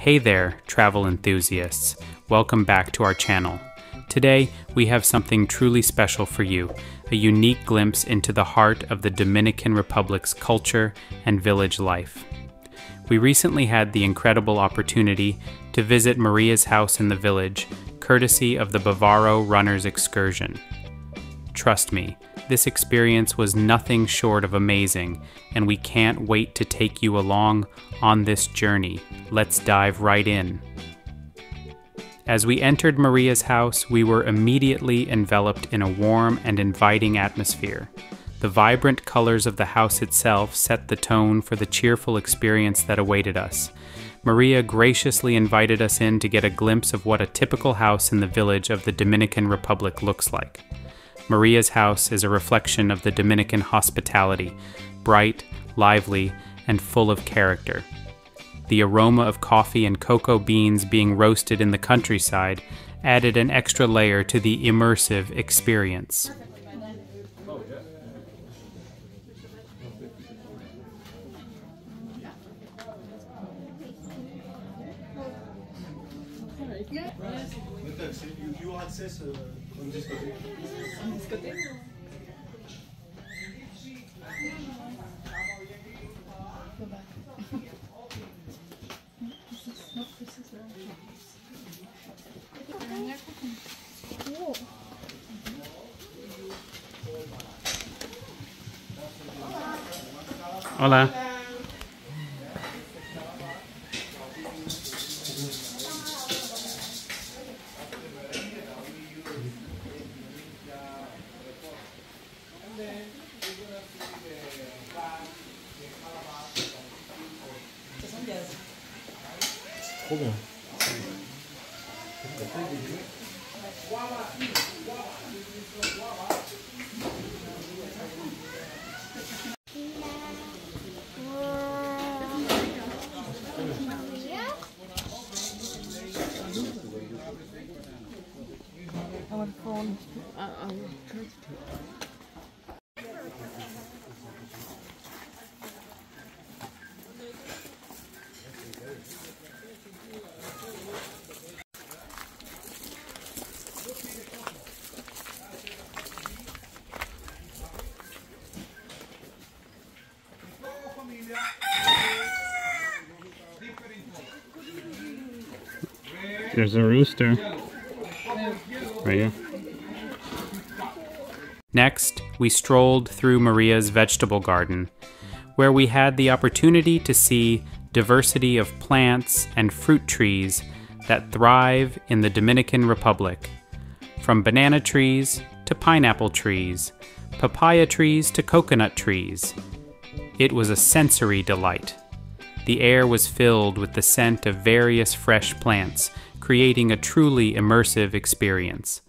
Hey there, travel enthusiasts. Welcome back to our channel. Today, we have something truly special for you a unique glimpse into the heart of the Dominican Republic's culture and village life. We recently had the incredible opportunity to visit Maria's house in the village, courtesy of the Bavaro Runners Excursion. Trust me, this experience was nothing short of amazing, and we can't wait to take you along on this journey. Let's dive right in. As we entered Maria's house, we were immediately enveloped in a warm and inviting atmosphere. The vibrant colors of the house itself set the tone for the cheerful experience that awaited us. Maria graciously invited us in to get a glimpse of what a typical house in the village of the Dominican Republic looks like. Maria's house is a reflection of the Dominican hospitality, bright, lively, and full of character. The aroma of coffee and cocoa beans being roasted in the countryside added an extra layer to the immersive experience. música. Olá. 不冰 There's a rooster. Right here. Next, we strolled through Maria's vegetable garden, where we had the opportunity to see diversity of plants and fruit trees that thrive in the Dominican Republic, from banana trees to pineapple trees, papaya trees to coconut trees. It was a sensory delight. The air was filled with the scent of various fresh plants, creating a truly immersive experience.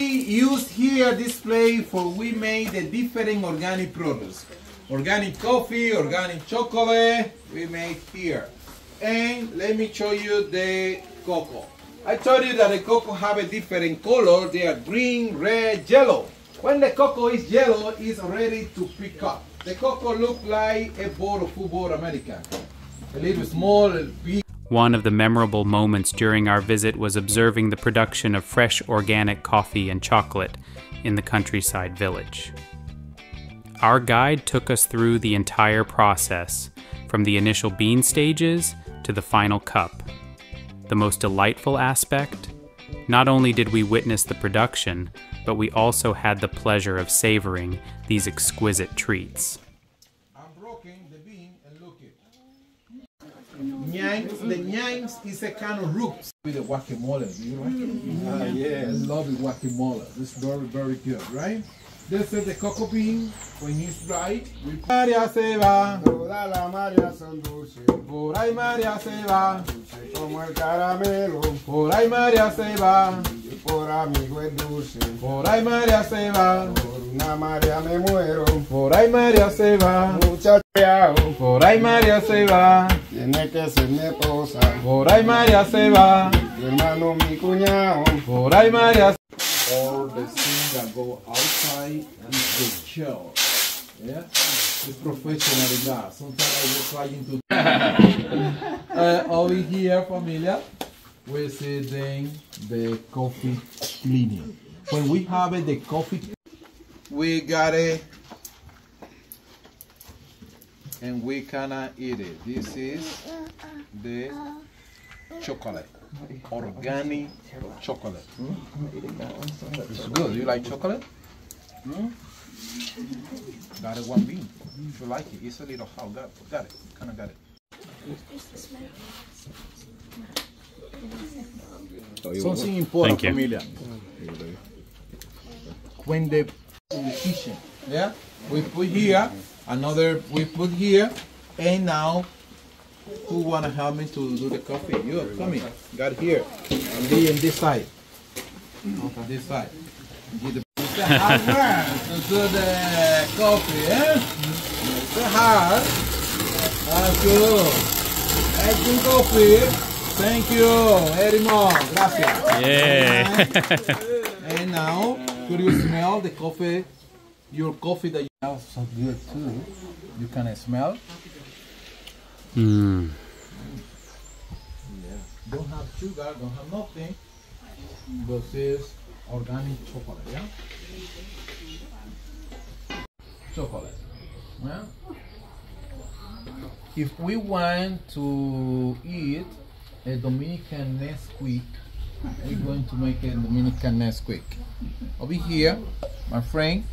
We used here display for we made the different organic products. Organic coffee, organic chocolate, we made here. And let me show you the cocoa. I told you that the cocoa have a different color. They are green, red, yellow. When the cocoa is yellow, it's ready to pick up. The cocoa look like a bowl of football American. A little small, big. One of the memorable moments during our visit was observing the production of fresh organic coffee and chocolate in the countryside village. Our guide took us through the entire process, from the initial bean stages to the final cup. The most delightful aspect? Not only did we witness the production, but we also had the pleasure of savoring these exquisite treats. Nyangs, the nyangs is a kind of roots with the guacamole. Do you like it? Ah, yes. I love the guacamole. It's very, very good, right? This is the cocoa bean. When it's right, we Maria se va, Todas las Marias son dulces, por ahí Maria se va, dulces como el caramelo, por ahí Maria se va, y por amigo es dulce. por ahí Maria se va, Por una María me muero, por ahí Maria se va, muchacho, por ahí Maria se va, tiene que ser mi esposa, por ahí Maria se va, mi hermano, mi cuñado. por ahí Maria Or the things that go outside and they chill. Yeah, it's professionalidad. Sometimes I was trying to. uh, over here, familia, we're sitting the coffee cleaning. When we have it, the coffee, we got it, and we kinda eat it. This is the chocolate, organic chocolate. It's good. You like chocolate? Hmm? Got it one bean. If you like it, it's a little hot. Got, got it. Kind of got it. Something important, Thank you. familia. When the in the kitchen, yeah, we put here another. We put here, and now, who wanna help me to do the coffee? You come in. Got here. And be in this side. This side. Get the it's hard work to do the coffee, eh? It's hard. That's good. Excellent coffee. Thank you very much. Gracias. Yay. And now, could you smell the coffee? Your coffee that you so good too. You can smell. Mm. Don't have sugar, don't have nothing. This is organic chocolate, yeah? Chocolate. Yeah? If we want to eat a Dominican Nesquik, we're going to make a Dominican Nesquik. Over here, my friend,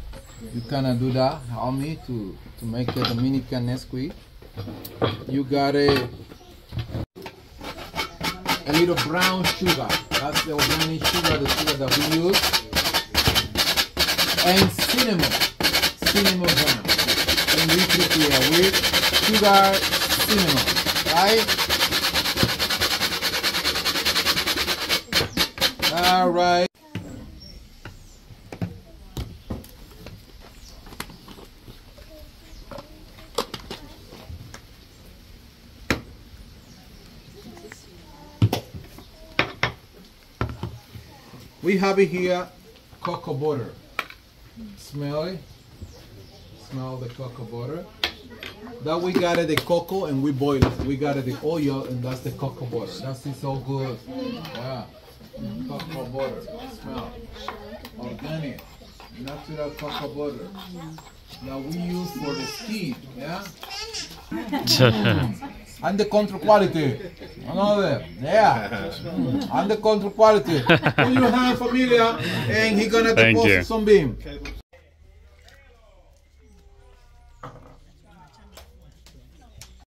you cannot do that. Help me to, to make a Dominican Nesquik. You got a a little brown sugar. That's the organic sugar, the sugar that we use. And cinnamon. Cinnamon. And we prepare with sugar, cinnamon. Right? All right. We have it here cocoa butter. Smell it. Smell the cocoa butter. That we got it the cocoa and we boil it. We got it the oil and that's the cocoa butter. That's it so good. Yeah. Cocoa butter. Smell. Organic. Natural cocoa butter. That we use for the skin. Yeah. And the control quality. Another. Yeah. And the control quality. Put your hand, familia, and he gonna Thank deposit you. some beam.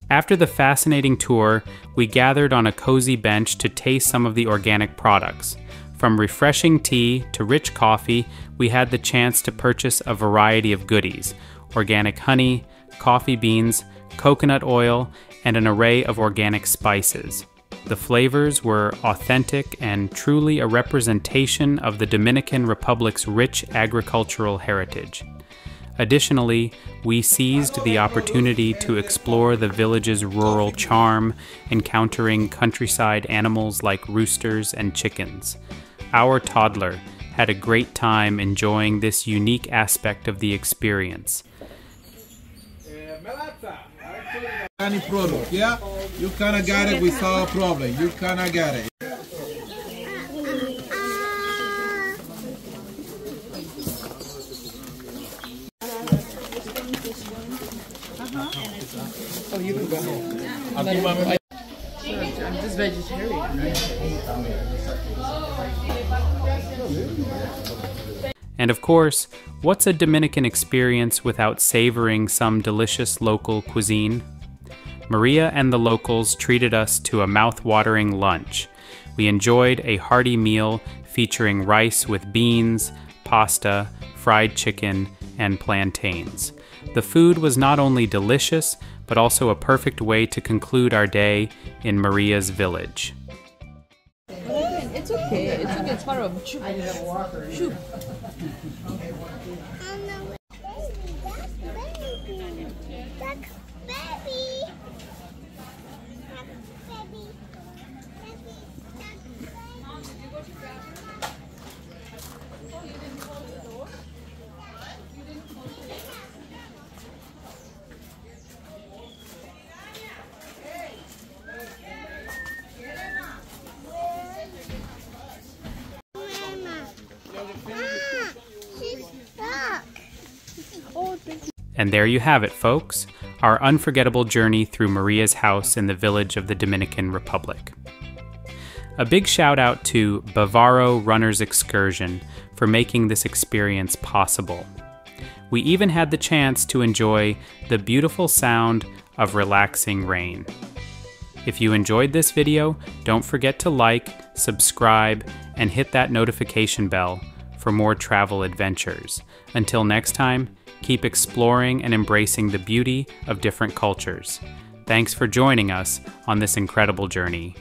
After the fascinating tour, we gathered on a cozy bench to taste some of the organic products. From refreshing tea to rich coffee, we had the chance to purchase a variety of goodies organic honey, coffee beans, coconut oil, and an array of organic spices. The flavors were authentic and truly a representation of the Dominican Republic's rich agricultural heritage. Additionally, we seized the opportunity to explore the village's rural charm, encountering countryside animals like roosters and chickens. Our toddler had a great time enjoying this unique aspect of the experience. Any product, yeah? You kinda got it without a problem. You kinda got it. And of course, what's a Dominican experience without savoring some delicious local cuisine? Maria and the locals treated us to a mouth-watering lunch. We enjoyed a hearty meal featuring rice with beans, pasta, fried chicken, and plantains. The food was not only delicious, but also a perfect way to conclude our day in Maria's village. It's okay. It's okay. It's part of And there you have it, folks, our unforgettable journey through Maria's house in the village of the Dominican Republic. A big shout out to Bavaro Runners Excursion for making this experience possible. We even had the chance to enjoy the beautiful sound of relaxing rain. If you enjoyed this video, don't forget to like, subscribe, and hit that notification bell for more travel adventures. Until next time, keep exploring and embracing the beauty of different cultures. Thanks for joining us on this incredible journey.